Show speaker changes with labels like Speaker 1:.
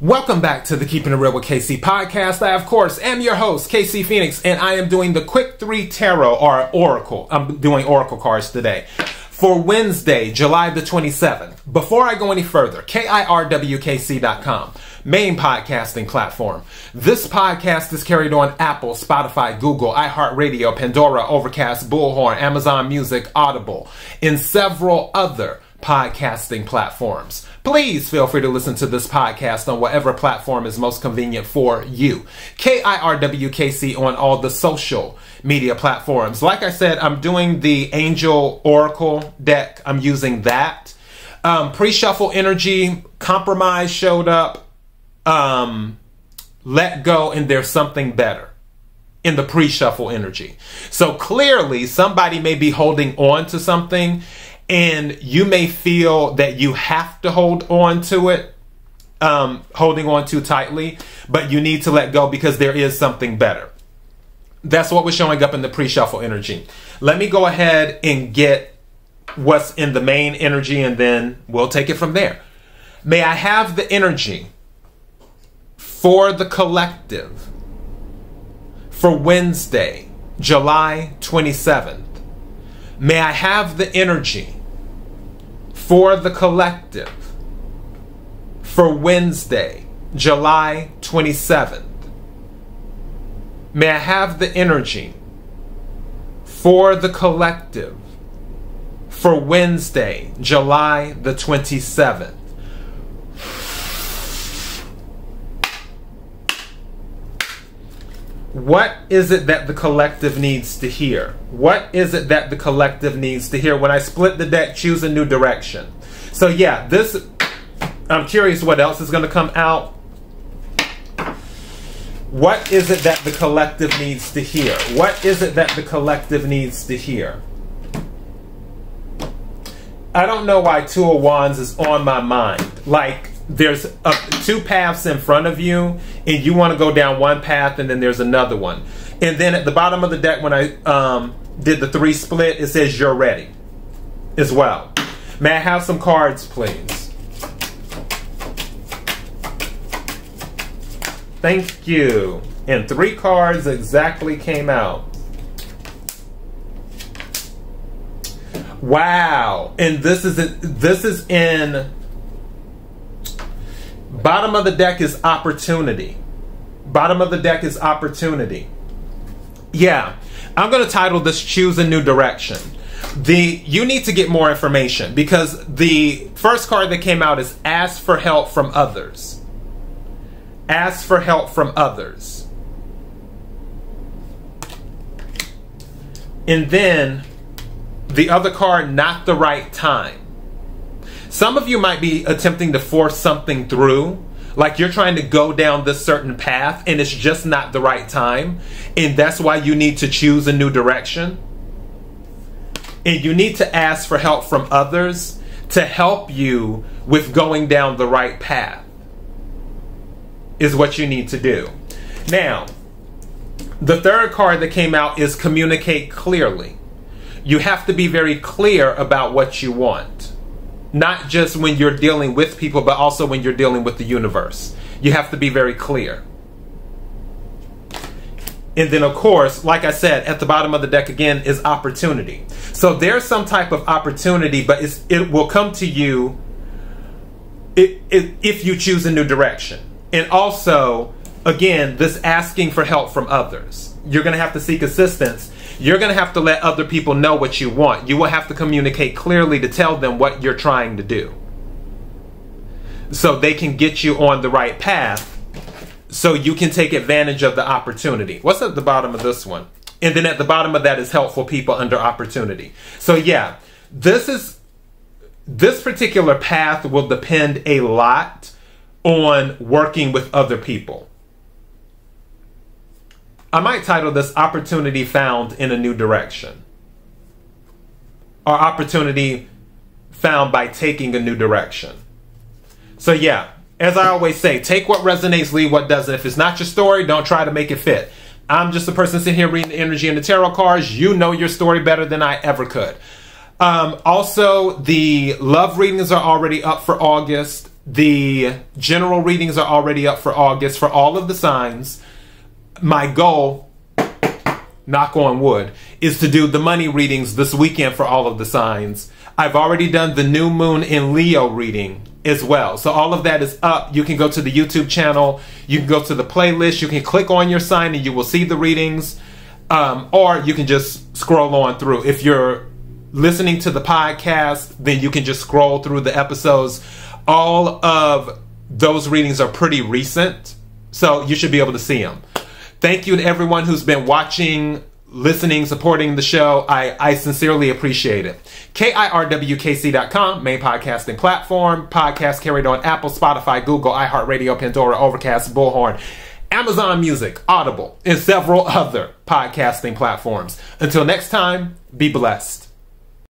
Speaker 1: Welcome back to the Keeping It Real with KC podcast. I, of course, am your host, KC Phoenix, and I am doing the Quick 3 Tarot or Oracle. I'm doing Oracle cards today for Wednesday, July the 27th. Before I go any further, KIRWKC.com, main podcasting platform. This podcast is carried on Apple, Spotify, Google, iHeartRadio, Pandora, Overcast, Bullhorn, Amazon Music, Audible, and several other podcasting platforms. Please feel free to listen to this podcast on whatever platform is most convenient for you. KIRWKC on all the social media platforms. Like I said, I'm doing the Angel Oracle deck. I'm using that. Um, Pre-shuffle energy, compromise showed up. Um, let go and there's something better in the pre-shuffle energy. So clearly somebody may be holding on to something and you may feel that you have to hold on to it, um, holding on too tightly, but you need to let go because there is something better. That's what was showing up in the pre-shuffle energy. Let me go ahead and get what's in the main energy and then we'll take it from there. May I have the energy for the collective for Wednesday, July 27th. May I have the energy for the collective for Wednesday, July 27th. May I have the energy for the collective for Wednesday, July the 27th. What is it that the collective needs to hear? What is it that the collective needs to hear? When I split the deck, choose a new direction. So yeah, this, I'm curious what else is going to come out. What is it that the collective needs to hear? What is it that the collective needs to hear? I don't know why Two of Wands is on my mind. Like, there's a, two paths in front of you and you want to go down one path and then there's another one. And then at the bottom of the deck when i um, did the three split it says you're ready as well. May i have some cards please? Thank you. And three cards exactly came out. Wow. And this is this is in Bottom of the deck is opportunity. Bottom of the deck is opportunity. Yeah, I'm going to title this Choose a New Direction. The you need to get more information because the first card that came out is ask for help from others. Ask for help from others. And then the other card, not the right time. Some of you might be attempting to force something through, like you're trying to go down this certain path and it's just not the right time. And that's why you need to choose a new direction. And you need to ask for help from others to help you with going down the right path, is what you need to do. Now, the third card that came out is communicate clearly. You have to be very clear about what you want not just when you're dealing with people, but also when you're dealing with the universe. You have to be very clear. And then, of course, like I said, at the bottom of the deck again is opportunity. So there's some type of opportunity, but it will come to you if you choose a new direction. And also, again, this asking for help from others. You're going to have to seek assistance you're going to have to let other people know what you want. You will have to communicate clearly to tell them what you're trying to do. So they can get you on the right path so you can take advantage of the opportunity. What's at the bottom of this one? And then at the bottom of that is helpful people under opportunity. So yeah, this is this particular path will depend a lot on working with other people. I might title this Opportunity Found in a New Direction. Or Opportunity Found by Taking a New Direction. So, yeah, as I always say, take what resonates, leave what doesn't. If it's not your story, don't try to make it fit. I'm just a person sitting here reading the energy and the tarot cards. You know your story better than I ever could. Um, also, the love readings are already up for August. The general readings are already up for August for all of the signs. My goal, knock on wood, is to do the money readings this weekend for all of the signs. I've already done the new moon in Leo reading as well. So all of that is up. You can go to the YouTube channel, you can go to the playlist, you can click on your sign and you will see the readings. Um, or you can just scroll on through. If you're listening to the podcast, then you can just scroll through the episodes. All of those readings are pretty recent, so you should be able to see them. Thank you to everyone who's been watching, listening, supporting the show. I, I sincerely appreciate it. KIRWKC.com, main podcasting platform. Podcast carried on Apple, Spotify, Google, iHeartRadio, Pandora, Overcast, Bullhorn. Amazon Music, Audible, and several other podcasting platforms. Until next time, be blessed.